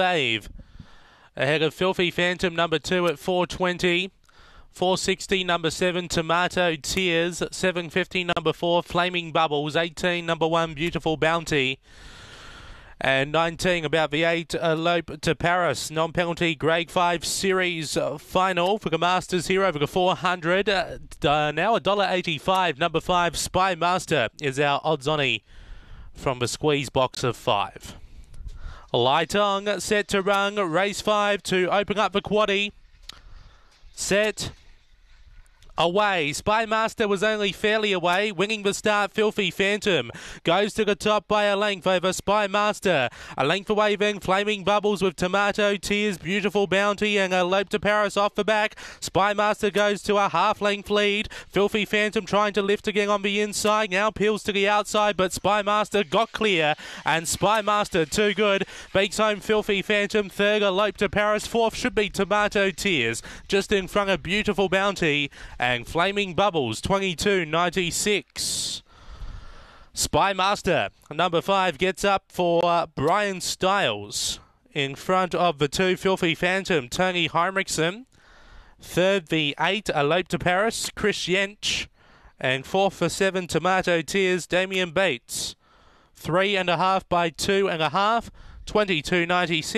Fave. Ahead of Filthy Phantom number two at 420. 460 number 7 Tomato Tears. 750 number 4 Flaming Bubbles. 18 number 1 Beautiful Bounty. And 19 about the 8 Elope to Paris. Non-penalty grade 5 series final for the Masters here over the 400 uh, now $1.85 number 5 Spy Master is our odds on from the squeeze box of 5 Lightong set to run race 5 to open up the quaddy. Set away. Spymaster was only fairly away, winning the start. Filthy Phantom goes to the top by a length over Spymaster. A length away then Flaming Bubbles with Tomato Tears, Beautiful Bounty, and Elope to Paris off the back. Spymaster goes to a half length lead. Filthy Phantom trying to lift again on the inside. Now peels to the outside, but Spymaster got clear, and Spymaster too good. Beats home Filthy Phantom. Third, Elope to Paris. Fourth should be Tomato Tears, just in front of Beautiful Bounty. And and Flaming Bubbles 22.96. Spy Master number five gets up for Brian Styles in front of the two Filthy Phantom Tony Heinrichsen. Third, the eight Elope to Paris Chris Yench, and fourth for seven Tomato Tears Damien Bates. Three and a half by two and a half, 22.96.